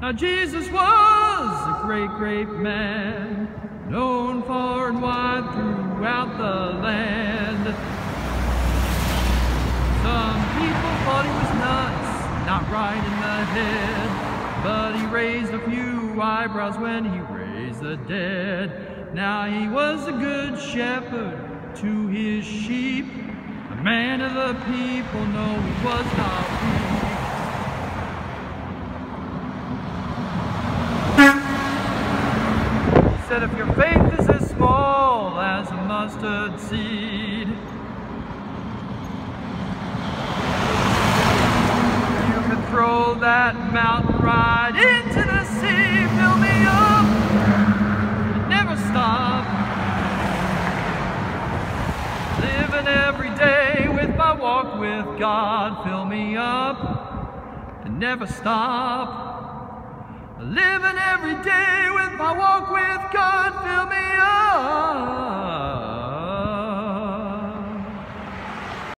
Now Jesus was a great, great man, known far and wide throughout the land. Some people thought he was nuts, not right in the head, but he raised a few eyebrows when he raised the dead. Now he was a good shepherd to his sheep, a man of the people, no, he was not weak. He said, if your faith is as small as a mustard seed, you can throw that mountain right into the sea. Fill me up and never stop. Living every day with my walk with God. Fill me up and never stop. Living every day with my walk with God.